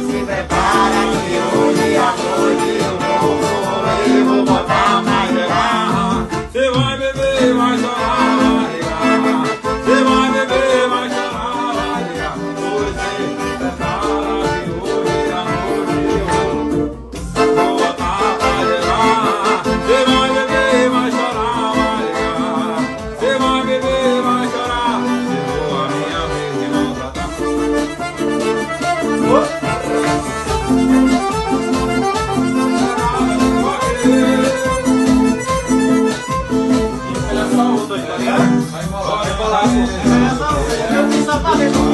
se prepara que hoje à noite vou e vou botar pra gerar. Você vai beber, vai chorar, vai. Você vai beber, vai chorar, vai ligar. Se prepara que hoje à noite vou botar pra gerar. Você vai beber, vai chorar, vai ligar. Você vai beber, vai chorar. se a minha vez de não tá tratar. Whoa! Vai falar, pô. vai embora, vai embora.